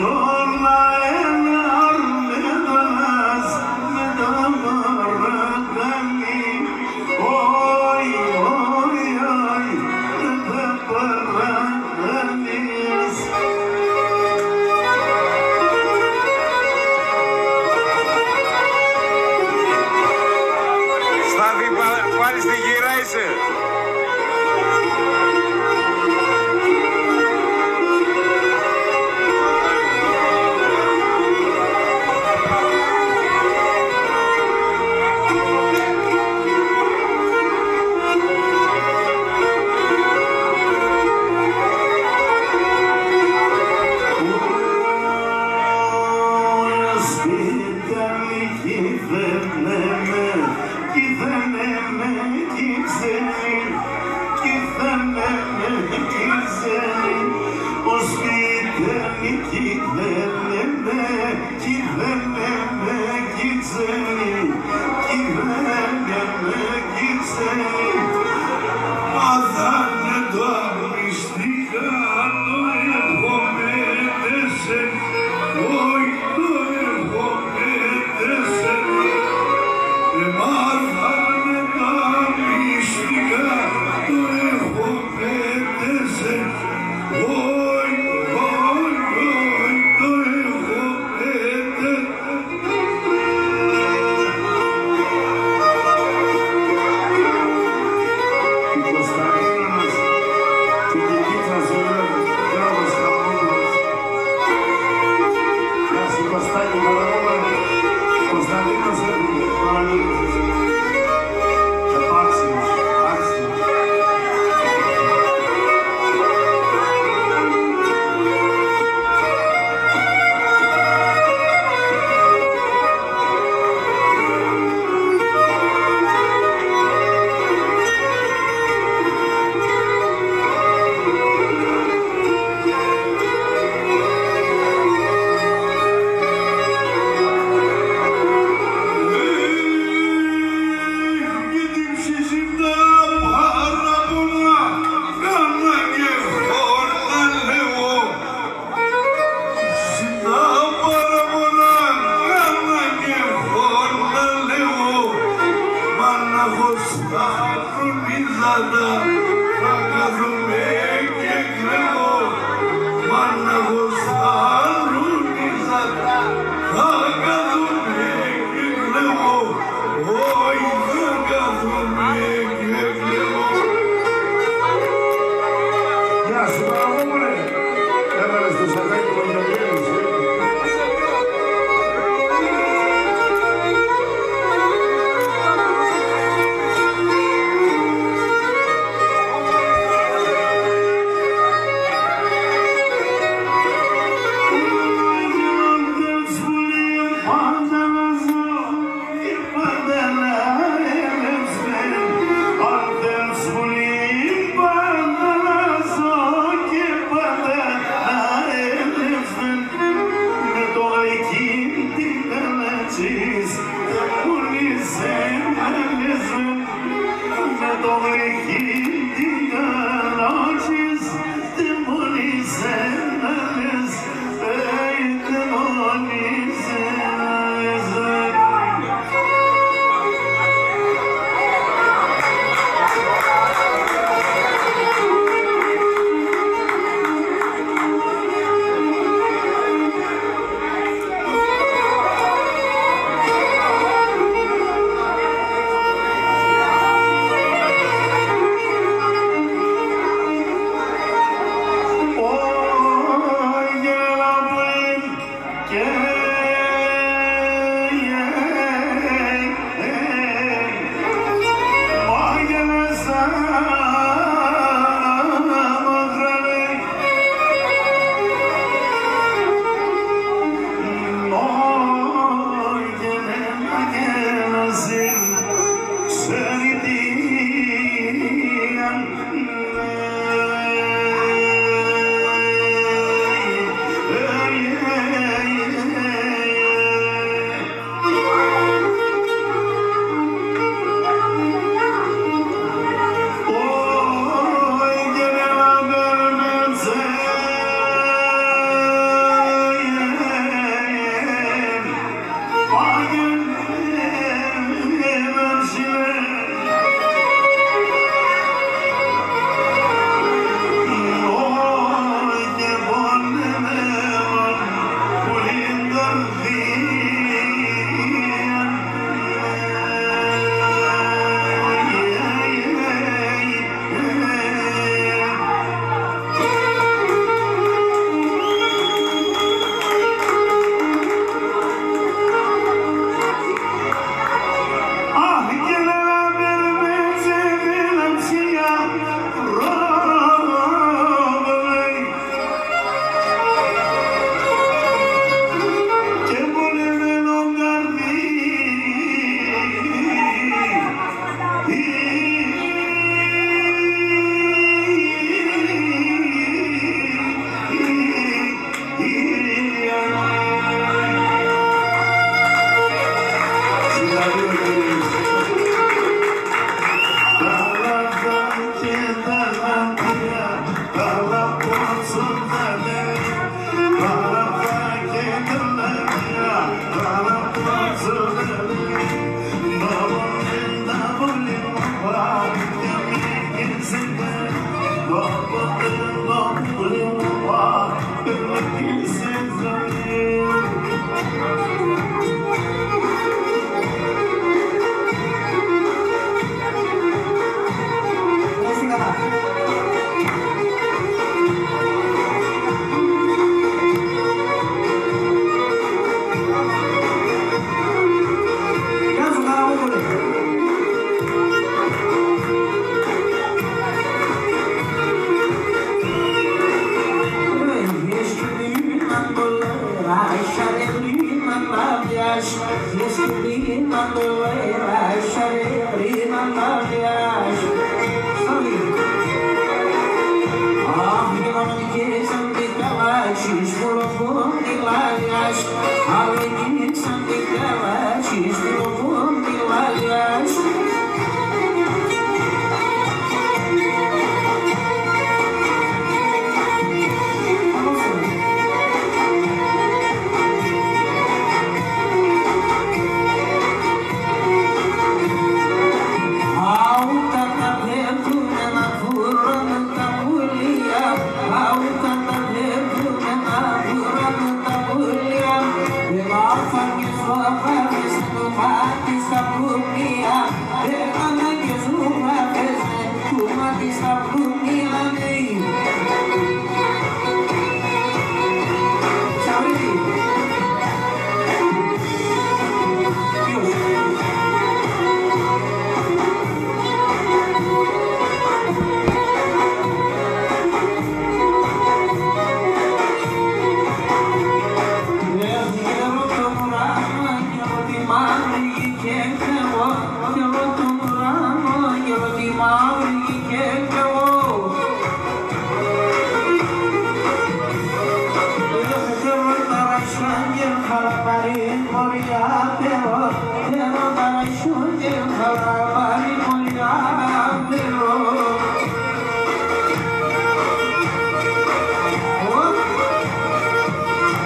Lord, my Mother Deus. Με το γρήγορο κίνητρο κεράτσι. شر قیمت نبیش نصیب قیمت ویرش شر قیمت نبیش آه دیوان کیسم دیتواشیش بلو بلو دیلایش آه دیوان کیسم دیتواشیش بلو পারি করিয়া